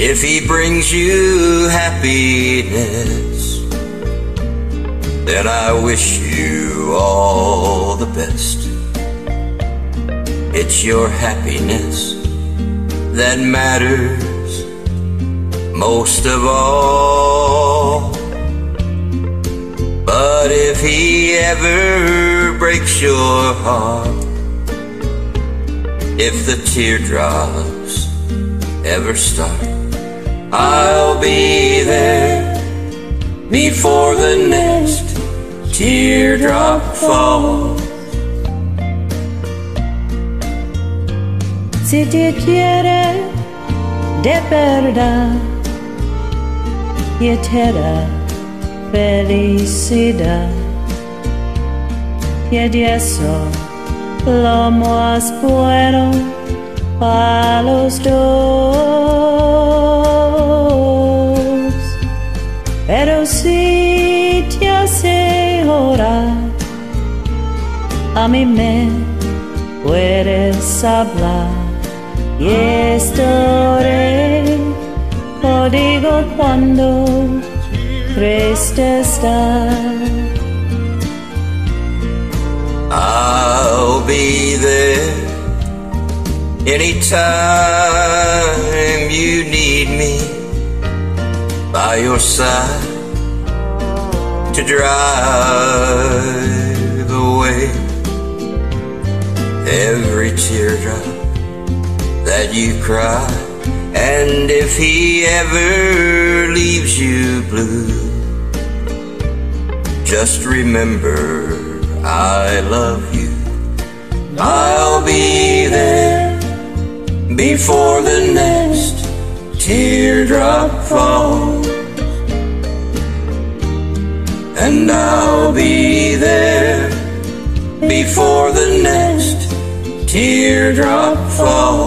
If he brings you happiness, then I wish you all the best. It's your happiness that matters most of all. But if he ever breaks your heart, if the teardrops ever start, I'll be there before the next teardrop falls. Si te quiere de verdad y te da felicidad y eso lo más bueno para los dos. Si te hace llorar, a mí me puedes hablar. Y estaré contigo cuando triste estás. I'll be there anytime you need me. By your side to drive away every teardrop that you cry. And if he ever leaves you blue, just remember I love you. I'll be there before the next teardrop falls. And I'll be there before the next teardrop falls.